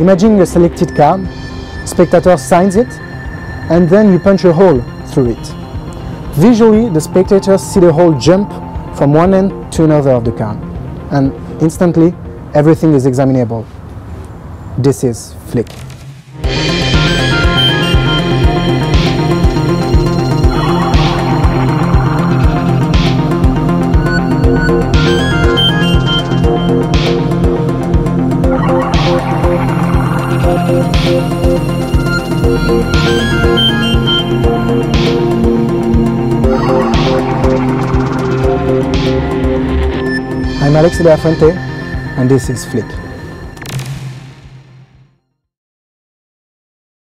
Imagine a selected card, spectator signs it, and then you punch a hole through it. Visually, the spectators see the hole jump from one end to another of the card, and instantly everything is examinable. This is Flik. I'm Alex de Fuente, and this is Flik.